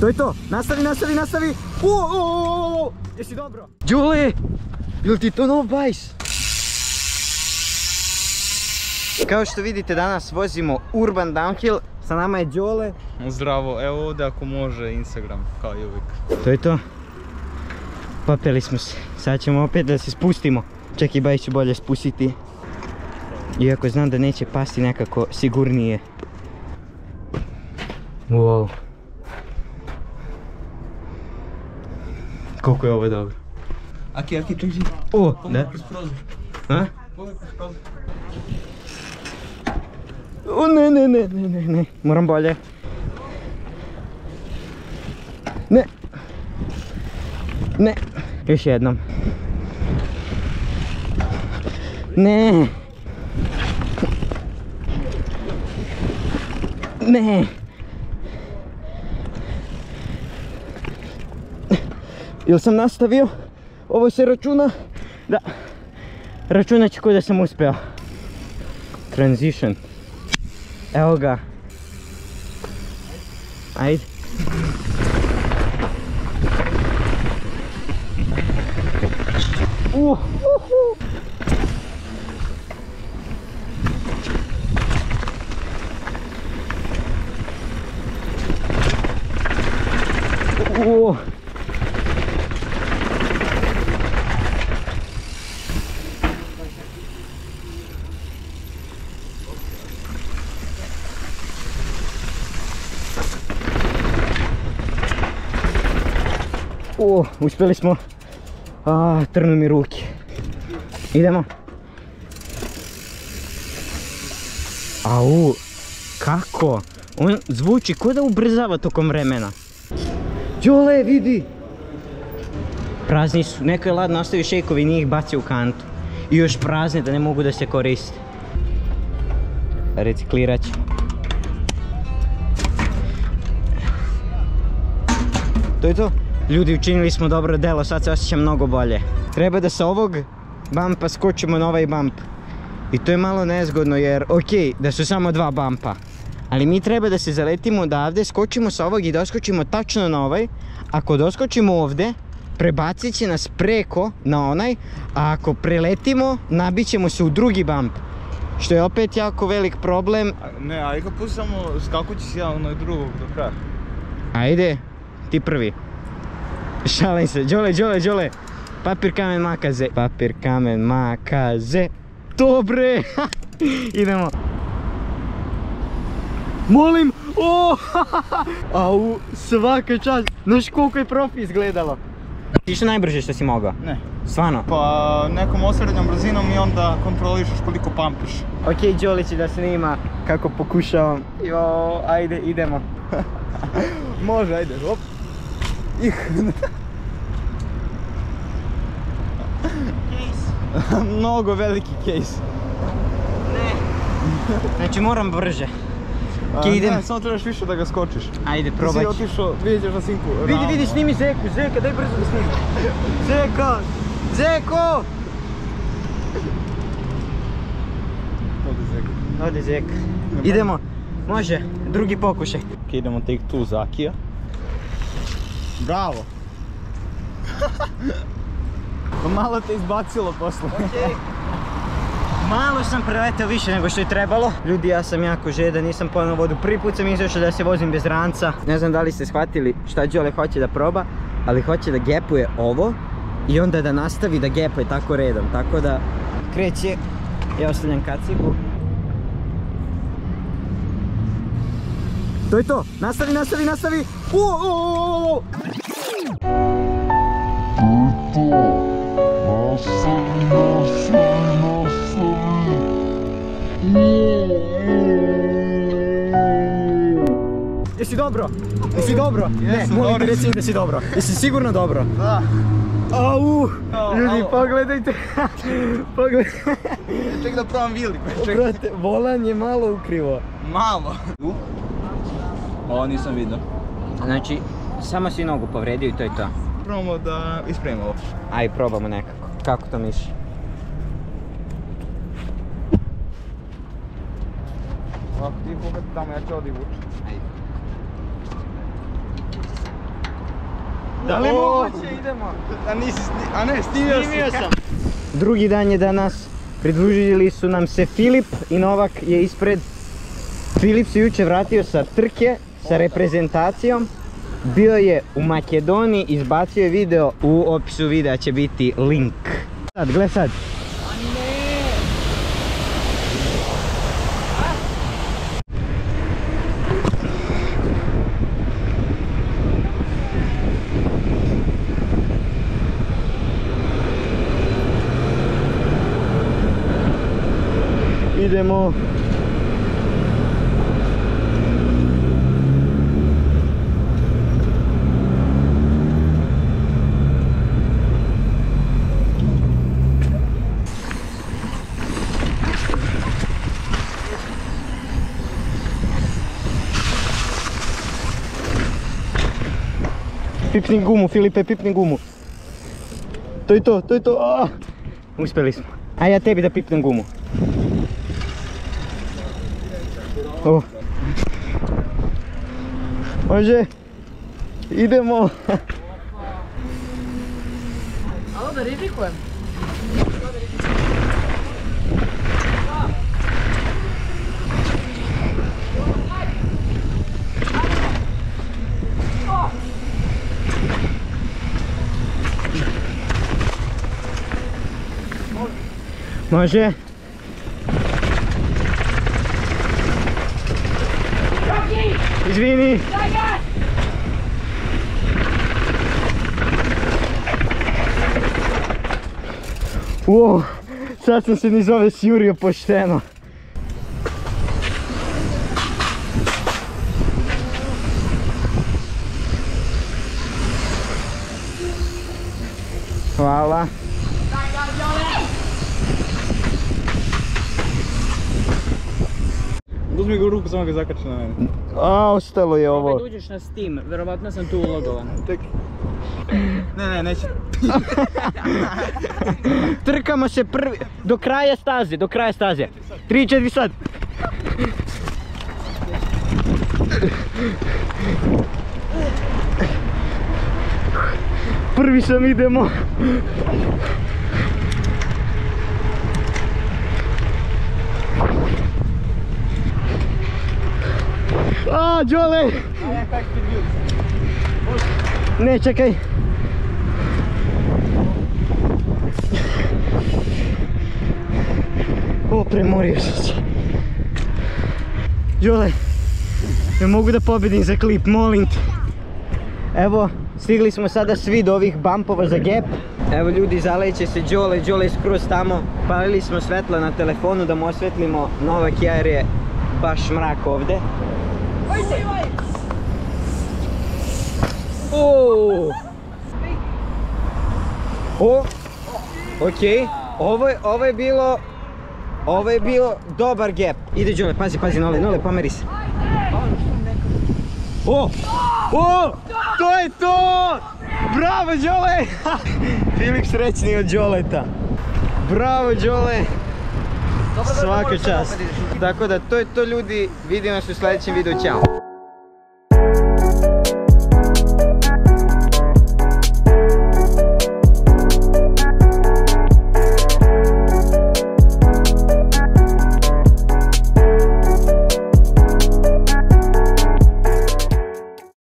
To je to. Nastavi, nastavi, nastavi. Jesi dobro? Đule, jel ti to nov bajs? Kao što vidite danas vozimo Urban Downhill. Sa nama je Đole. Zdravo, evo ovdje ako može Instagram, kao i uvijek. To je to. Popeli smo se. Sad ćemo opet da se spustimo. Čak i bajs ću bolje spustiti. Iako znam da neće pasti nekako sigurnije. Wow. Koliko je ovo dobro. Aki, Aki, čekaj, O, da. prozor. A? O ne, ne, ne, ne, ne, ne, moram bolje. Ne. Ne. Još jednom. Ne. Ne. Jel sam nastavio? Ovo se računa? Da. Računat ću da sam uspeo. Transition. Evo ga. Ajde. Uh, uh, uh. Uh. O, uspjeli smo. A, trnu mi ruke. Idemo. Au, kako? On zvuči ko da ubrzava tokom vremena. Đole, vidi! Prazni su, neko je ladno ostavio šejkovi i ih bacio u kantu. I još prazni da ne mogu da se koriste. Reciklirat ću. To je to. Ljudi, učinili smo dobro delo, sad se osjećam mnogo bolje. Treba da sa ovog bumpa skočimo na ovaj bump. I to je malo nezgodno jer, ok, da su samo dva bumpa. Ali mi treba da se zaletimo odavde, skočimo sa ovog i doskočimo tačno na ovaj. Ako doskočimo ovde, prebacit će nas preko na onaj, a ako preletimo, nabit ćemo se u drugi bump. Što je opet jako velik problem. Ne, aj ga pusti samo skakući si jedan onaj drugog do kraja. Ajde, ti prvi. Šalim se, Đole, Đole, Đole. Papir, kamen, makaze. Papir, kamen, makaze. Dobre! Idemo. Molim! Au, svaka čast. Znaš koliko je profi izgledalo? Ti što najbrže što si mogao? Ne. Stvarno? Pa nekom osrednjom brzinom i onda kontrolišeš koliko pampiš. Ok, Đoli će da snima kako pokušavam. Jo, ajde, idemo. Može, ajde, hop. Ih. Mnogo veliki case. Znači moram brže. Ok, idem. Ne, samo trebaš više da ga skočiš. Ajde, Ti si otišao, vidjet ćeš na sinku. Vidi, vidi, snimi Zeku, Zeka, daj brzo da snimi. Zeka! Zeko! Odi, Zeka. Ode Zeka. Idemo. Može, drugi pokušaj. Ok, idemo take two Zakija. Bravo! pa malo te izbacilo posle. Malo sam preletao više nego što je trebalo. Ljudi, ja sam jako žedan, nisam ponao vodu. Prvi put sam izašao da se vozim bez ranca. Ne znam da li ste shvatili šta Đole hoće da proba, ali hoće da gepuje ovo i onda da nastavi da gepuje tako redom. Tako da kreće, ja ostavljam kacigu. To je to, nastavi, nastavi, nastavi. O, o, o, o. Jesi dobro? Jesi dobro? Ne, molim te reci da si dobro. Jesi sigurno dobro? Da. Au! Ljudi, pogledajte. Pogledajte. Ček da probam Vili. Brate, volan je malo ukrivo. Malo. Ovo nisam vidio. Znači, samo si nogu povredio i to je to. Probamo da ispravimo ovo. Aj, probamo nekako. Kako to misliš? Ovako ti pogledaj tamo, ja ću ovdje vući. Ajde. Da li O, moguće idemo? A nisi, sni- a ne, snimio, Snimio sam. Drugi dan je danas. Pridružili su nam se Filip i Novak je ispred. Filip se juče vratio sa trke, sa reprezentacijom. Bio je u Makedoniji, izbacio je video, u opisu videa će biti link. Sad, gle sad. Idemo. Pipni gumu, Filipe, pipni gumu. To je to, to je to. A! Uspjeli smo. A ja tebi da pipnem gumu. O. Može. Idemo. Alo, da rizikujem. Može. Izvini. Wow, sad sam se niz ove sjurio pošteno. Hvala. Uzmi ga u ruku, samo ga zakači na mene. A, ostalo je ovo. Opet uđeš na Steam, verovatno sam tu ulogovan. Tek. Ne, ne, neće. Trkamo se prvi, do kraja staze, do kraja staze. 3, 4 sad. Prvi sam idemo. Đole! Ne, čekaj. O, premorio sam se. Đole, ne mogu da pobedim za klip, molim te. Evo, stigli smo sada svi do ovih bumpova za gap. Evo ljudi, zaleće se Đole, Đole je skroz tamo. Palili smo svetla na telefonu da mu osvetlimo Novak jer je baš mrak ovde. O! O! Okej, ovo, je- ovo je bilo... Ovo je bilo dobar gap. Ide Đole, pazi, pazi, Nole, Nole, pomeri se. O! O! To je to! Bravo, Đole! Filip srećni od Đoleta. Bravo, Đole! Svaka čast. Tako da, to je to ljudi. Vidimo se u sljedećem videu. Ćao!